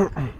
Mm-hmm.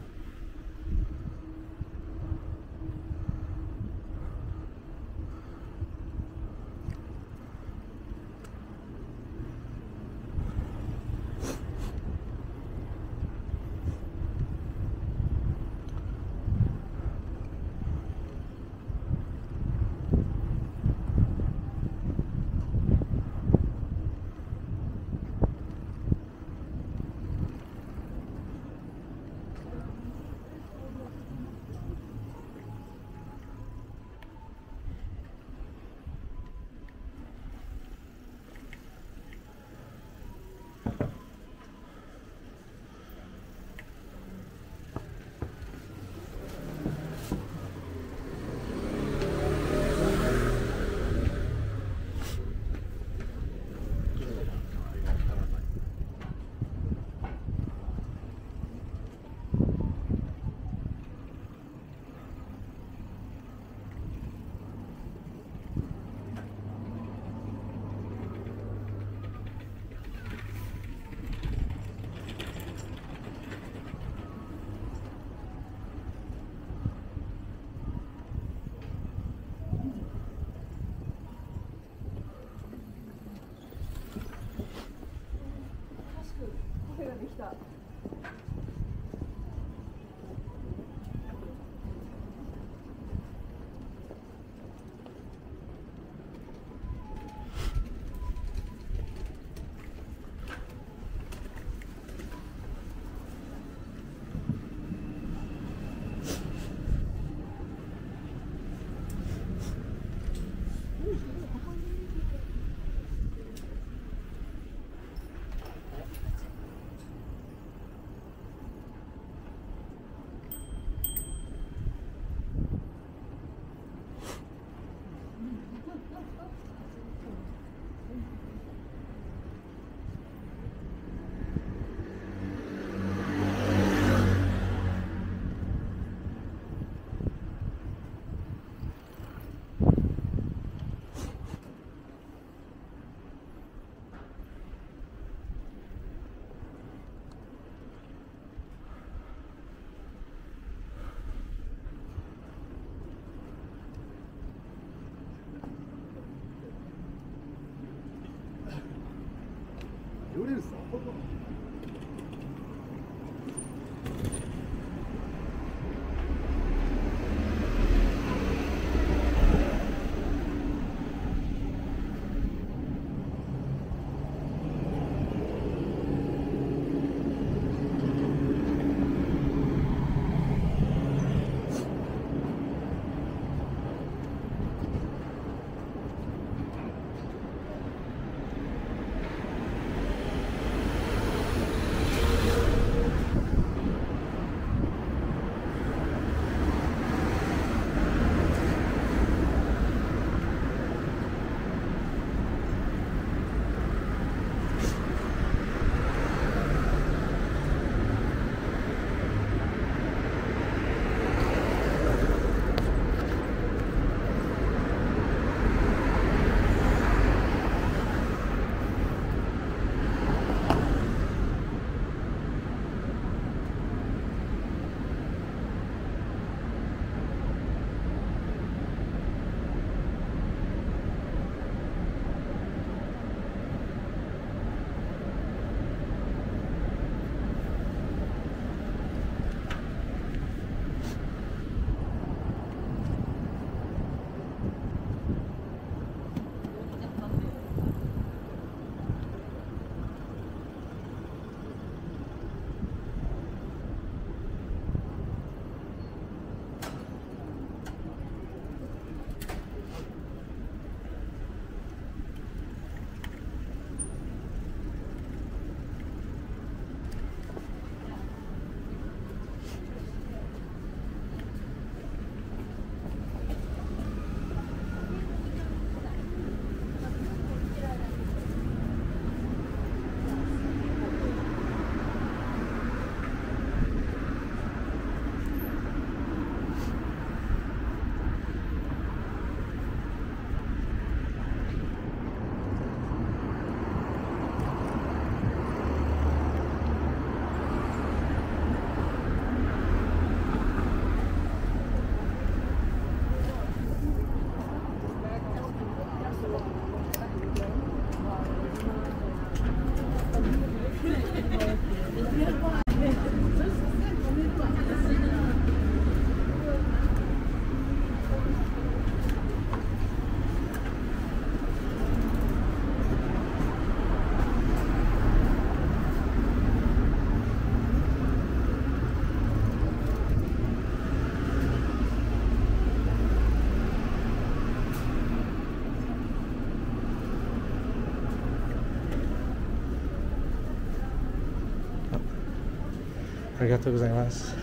어? 어. りがとうございます。